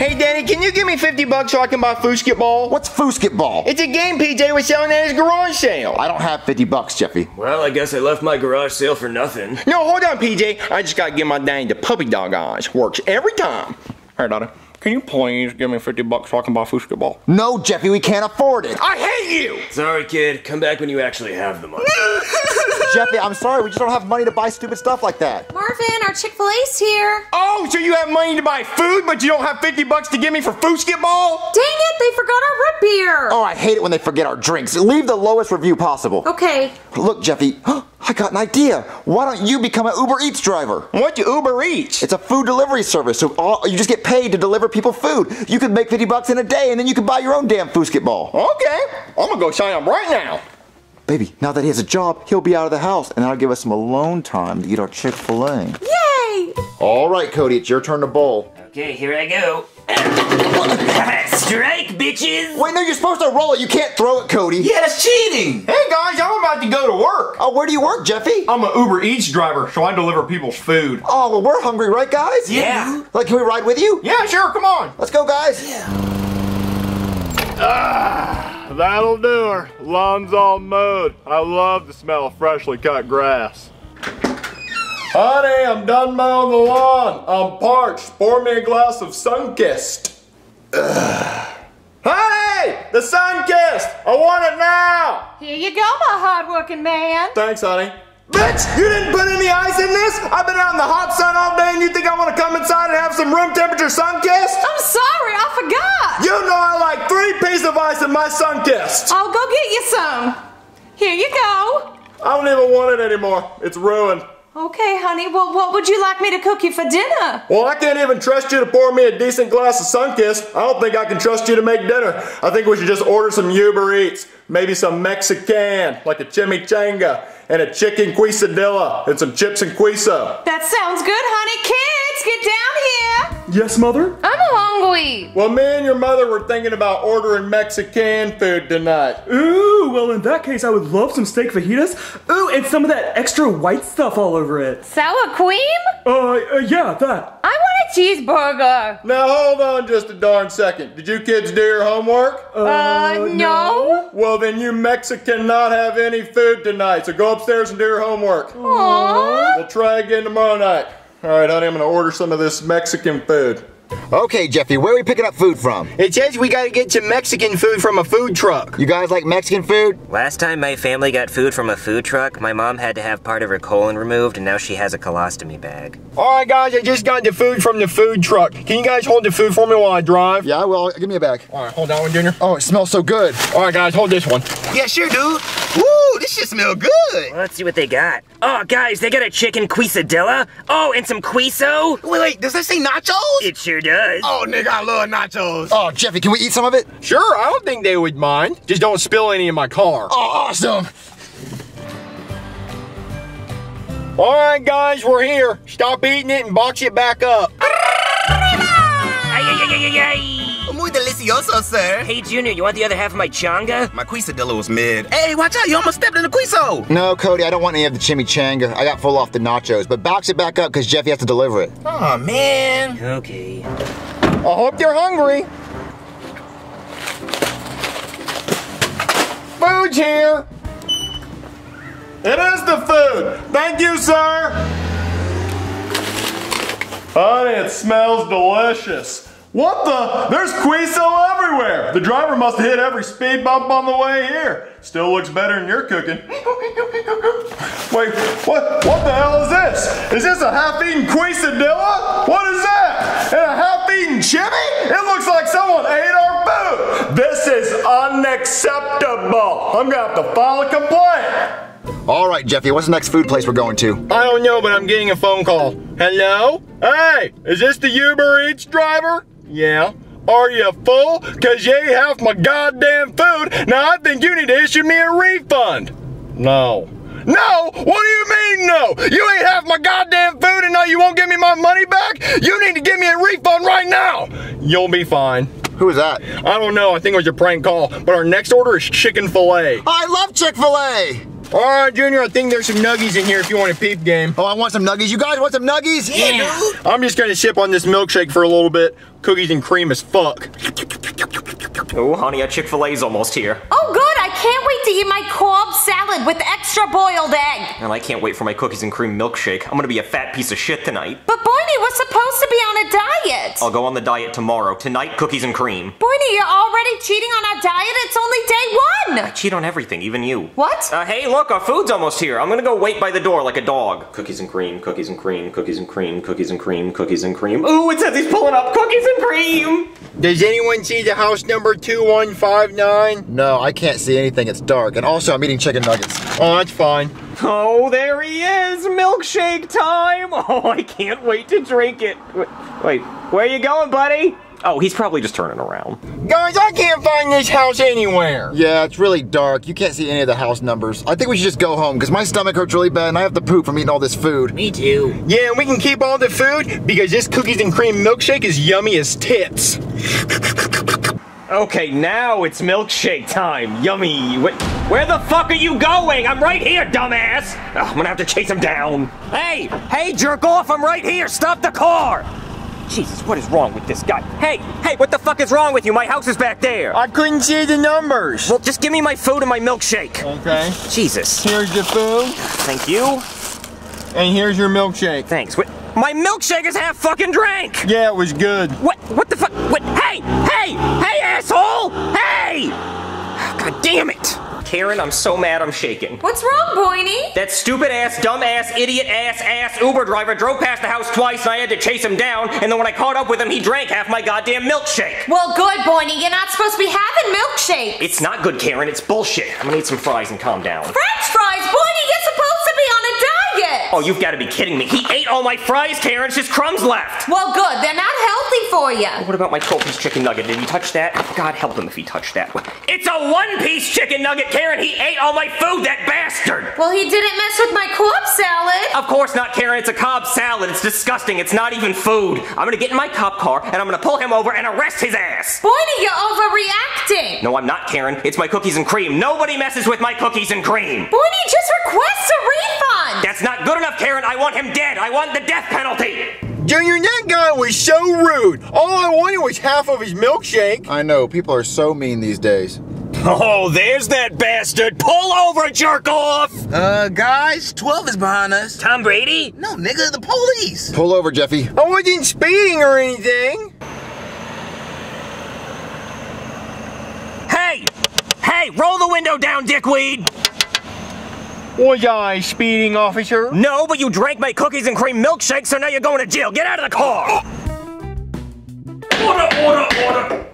Hey, Danny, can you give me 50 bucks so I can buy Foosketball? What's Foosketball? It's a game PJ was selling at his garage sale. I don't have 50 bucks, Jeffy. Well, I guess I left my garage sale for nothing. No, hold on, PJ. I just gotta give my Danny the puppy dog eyes. Works every time. Hey, Daddy, can you please give me 50 bucks so I can buy Foosketball? No, Jeffy, we can't afford it. I hate you! Sorry, kid. Come back when you actually have the money. Jeffy, I'm sorry, we just don't have money to buy stupid stuff like that. Mario, our Chick-fil-A's here. Oh, so you have money to buy food, but you don't have 50 bucks to give me for Foosketball? Dang it, they forgot our root beer. Oh, I hate it when they forget our drinks. Leave the lowest review possible. Okay. Look, Jeffy, I got an idea. Why don't you become an Uber Eats driver? What you Uber Eats? It's a food delivery service, so all, you just get paid to deliver people food. You could make 50 bucks in a day, and then you can buy your own damn Foosketball. Okay, I'm gonna go sign up right now. Baby, now that he has a job, he'll be out of the house, and that'll give us some alone time to eat our Chick-fil-A. Yay! All right, Cody, it's your turn to bowl. Okay, here I go. Strike, bitches! Wait, no, you're supposed to roll it. You can't throw it, Cody. Yeah, that's cheating. Hey guys, I'm about to go to work. Oh, where do you work, Jeffy? I'm an Uber Eats driver, so I deliver people's food. Oh, well, we're hungry, right, guys? Yeah. Like, can we ride with you? Yeah, sure, come on. Let's go, guys. Ah. That'll do her. Lawn's all mowed. I love the smell of freshly cut grass. Honey, I'm done mowing the lawn. I'm parched. Pour me a glass of Sunkist. Honey, the Sunkist. I want it now. Here you go, my hardworking man. Thanks, honey. Bitch, you didn't put any ice in this? I've been out in the hot sun all day and you think I want to come inside and have some room temperature Sunkist? I'm sorry, I forgot. You know Three pieces of my Sunkist. I'll go get you some. Here you go. I don't even want it anymore. It's ruined. Okay, honey, well, what would you like me to cook you for dinner? Well, I can't even trust you to pour me a decent glass of Sunkist. I don't think I can trust you to make dinner. I think we should just order some Uber Eats. Maybe some Mexican, like a chimichanga, and a chicken quesadilla, and some chips and queso. That sounds good, honey. Kids, get down. Yes, mother? I'm hungry. Well, me and your mother were thinking about ordering Mexican food tonight. Ooh, well in that case I would love some steak fajitas. Ooh, and some of that extra white stuff all over it. Sour cream? Uh, uh yeah, that. I want a cheeseburger. Now, hold on just a darn second. Did you kids do your homework? Uh, no. Well, then you Mexican not have any food tonight, so go upstairs and do your homework. Aww. We'll try again tomorrow night. All right, honey, I'm gonna order some of this Mexican food. Okay, Jeffy, where are we picking up food from? It says we gotta get some Mexican food from a food truck. You guys like Mexican food? Last time my family got food from a food truck, my mom had to have part of her colon removed, and now she has a colostomy bag. Alright guys, I just got the food from the food truck. Can you guys hold the food for me while I drive? Yeah, well, give me a bag. Alright, hold that one, Junior. Oh, it smells so good. Alright guys, hold this one. Yeah, sure, dude. Woo, this shit smell good. Well, let's see what they got. Oh, guys, they got a chicken quesadilla. Oh, and some queso. Wait, wait, does that say nachos? It sure does. Oh, nigga, I love nachos. Oh, Jeffy, can we eat some of it? Sure, I don't think they would mind. Just don't spill any in my car. Oh, awesome. Alright guys, we're here. Stop eating it and box it back up. Muy delicioso, sir. Hey, Junior, you want the other half of my chonga? My quesadilla was mid. Hey, watch out, you almost stepped in the queso. No, Cody, I don't want any of the chimichanga. I got full off the nachos, but box it back up because Jeffy has to deliver it. Oh, man. Okay. I hope you're hungry. Food's here. It is the food. Thank you, sir. Honey, it smells delicious. What the? There's queso everywhere. The driver must have hit every speed bump on the way here. Still looks better than your cooking. Wait, what? What the hell is this? Is this a half-eaten quesadilla? What is that? And a half-eaten chimney? It looks like someone ate our food. This is unacceptable. I'm gonna have to file a complaint. All right, Jeffy, what's the next food place we're going to? I don't know, but I'm getting a phone call. Hello? Hey, is this the Uber Eats driver? Yeah. Are you full? Cause you ate half my goddamn food. Now I think you need to issue me a refund. No. No! What do you mean no? You ain't half my goddamn food and now you won't give me my money back? You need to give me a refund right now! You'll be fine. Who is that? I don't know, I think it was a prank call, but our next order is chicken filet. I love Chick-fil-A. All right, Junior, I think there's some nuggies in here if you want a peep game. Oh, I want some nuggies. You guys want some nuggies? Yeah, dude. I'm just gonna sip on this milkshake for a little bit. Cookies and cream as fuck. Oh, honey, a Chick-fil-A's almost here. Oh, good. I can't wait to eat my Cobb salad with extra boiled egg. And I can't wait for my cookies and cream milkshake. I'm gonna be a fat piece of shit tonight. But Boydie was supposed to be on a diet. I'll go on the diet tomorrow. Tonight, cookies and cream. Boydie, you're already cheating on our diet. It's only day one. I Cheat on everything, even you. What? Uh, hey, look, our food's almost here. I'm gonna go wait by the door like a dog. Cookies and cream, cookies and cream, cookies and cream, cookies and cream, cookies and cream. Ooh, it says he's pulling up cookies and cream. Does anyone see the house number 2159? No, I can't see anything. It's dark. And also, I'm eating chicken nuggets. Oh, that's fine. Oh, there he is! Milkshake time! Oh, I can't wait to drink it. Wait, wait, where are you going, buddy? Oh, he's probably just turning around. Guys, I can't find this house anywhere. Yeah, it's really dark. You can't see any of the house numbers. I think we should just go home because my stomach hurts really bad and I have to poop from eating all this food. Me too. Yeah, and we can keep all the food because this cookies and cream milkshake is yummy as tits. Okay, now it's milkshake time. Yummy. Wh- where the fuck are you going? I'm right here, dumbass. Ugh, I'm gonna have to chase him down. Hey, hey, jerk off! I'm right here. Stop the car. Jesus, what is wrong with this guy? Hey, hey, what the fuck is wrong with you? My house is back there. I couldn't see the numbers. Well, just give me my food and my milkshake. Okay. Jesus. Here's the food, Thank you. and here's your milkshake. Thanks. What? My milkshake is half fucking drank. Yeah, it was good. What? What the fuck? What? Hey! Hey! Hey, asshole! Hey! God damn it! Karen, I'm so mad I'm shaking. What's wrong, Boydie? That stupid ass, dumb ass, idiot ass, ass Uber driver drove past the house twice and I had to chase him down, and then when I caught up with him, he drank half my goddamn milkshake. Well, good, Boydie. You're not supposed to be having milkshake. It's not good, Karen. It's bullshit. I'm gonna eat some fries and calm down. French fries, Oh, you've got to be kidding me. He ate all my fries, Karen. It's just crumbs left. Well, good. They're not healthy for you. What about my 12 piece chicken nugget? Did he touch that? God help him if he touched that. It's a one piece chicken nugget, Karen. He ate all my food, that bastard. Well, he didn't mess with my Cobb salad. Of course not, Karen. It's a Cobb salad. It's disgusting. It's not even food. I'm gonna get in my cop car and I'm gonna pull him over and arrest his ass. Boydie, you're overreacting. No, I'm not, Karen. It's my cookies and cream. Nobody messes with my cookies and cream. Boydie, just request a refund. That's not good enough, Karen. I want him dead. I want the death penalty. Junior, that guy was so rude. All I wanted was half of his milkshake. I know, people are so mean these days. Oh, there's that bastard. Pull over, jerk off. Uh, guys, 12 is behind us. Tom Brady? No, nigga, the police. Pull over, Jeffy. I wasn't speeding or anything. Hey! Hey, roll the window down, dickweed! Was I speeding, officer? No, but you drank my cookies and cream milkshake, so now you're going to jail. Get out of the car! Order, order, order.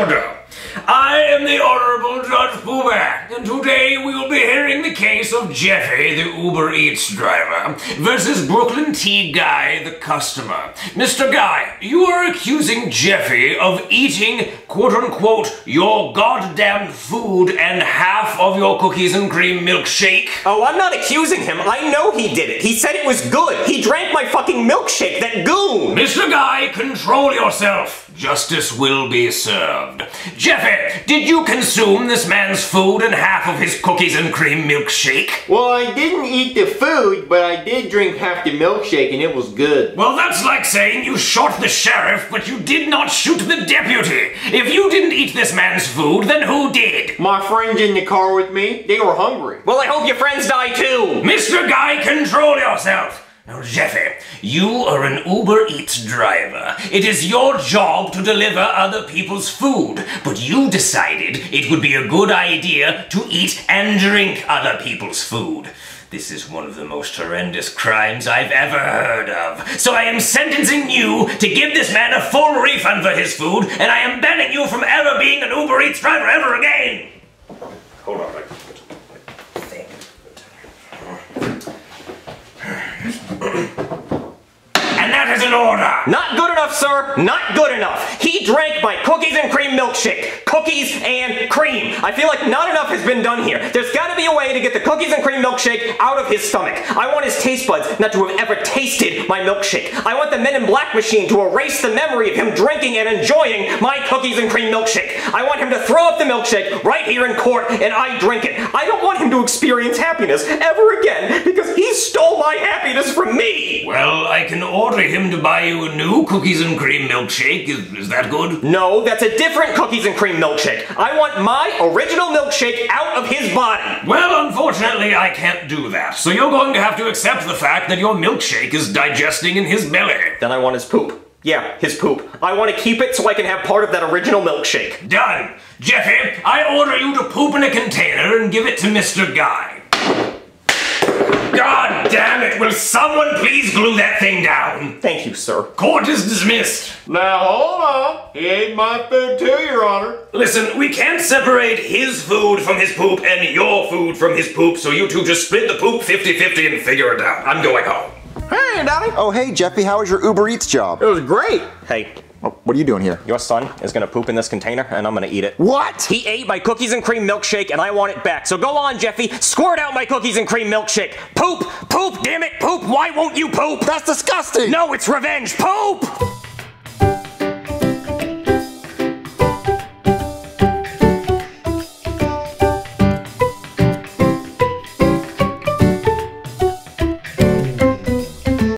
Order. I am the Honorable Judge Puback, and today we will be hearing the case of Jeffy, the Uber Eats driver, versus Brooklyn T. Guy, the customer. Mr. Guy, you are accusing Jeffy of eating, quote unquote, your goddamn food and half of your cookies and cream milkshake. Oh, I'm not accusing him. I know he did it. He said it was good. He drank my fucking milkshake, that goon! Mr. Guy, control yourself. Justice will be served. Jeffy, did you consume this man's food and half of his cookies and cream milkshake? Well, I didn't eat the food, but I did drink half the milkshake and it was good. Well, that's like saying you shot the sheriff, but you did not shoot the deputy. If you didn't eat this man's food, then who did? My friends in the car with me, they were hungry. Well, I hope your friends die too! Mr. Guy, control yourself. Jeffy, you are an Uber Eats driver. It is your job to deliver other people's food, but you decided it would be a good idea to eat and drink other people's food. This is one of the most horrendous crimes I've ever heard of. So I am sentencing you to give this man a full refund for his food, and I am banning you from ever being an Uber Eats driver ever again. Hold on. And that is an order. Not good enough, sir. Not good enough. He drank my cookies and cream milkshake. Cookies and cream. I feel like not enough has been done here. There's got to be a way to get the cookies and cream milkshake out of his stomach. I want his taste buds not to have ever tasted my milkshake. I want the Men in Black machine to erase the memory of him drinking and enjoying my cookies and cream milkshake. I want him to throw up the milkshake right here in court and I drink it. I don't want him to experience happiness ever again because he stole my happiness from me. Well, I can order him to buy you a new cookies and cream milkshake. Is, is that good? No, that's a different cookies and cream milkshake. I want my original milkshake out of his body. Well, unfortunately, I can't do that. So you're going to have to accept the fact that your milkshake is digesting in his belly. Then I want his poop. Yeah, his poop. I want to keep it so I can have part of that original milkshake. Done. Jeffy, I order you to poop in a container and give it to Mr. Guy. God damn it! Will someone please glue that thing down? Thank you, sir. Court is dismissed. Now hold on. He ate my food too, Your Honor. Listen, we can't separate his food from his poop and your food from his poop, so you two just split the poop 50 50 and figure it out. I'm going home. Hey, Daddy. Oh, hey, Jeffy, how was your Uber Eats job? It was great. Hey, Oh, what are you doing here? your son is gonna poop in this container and I'm gonna eat it. What? He ate my cookies and cream milkshake and I want it back. So go on, Jeffy. Squirt out my cookies and cream milkshake. Poop! Poop! Damn it! Poop! Why won't you poop? That's disgusting! No, it's revenge! Poop!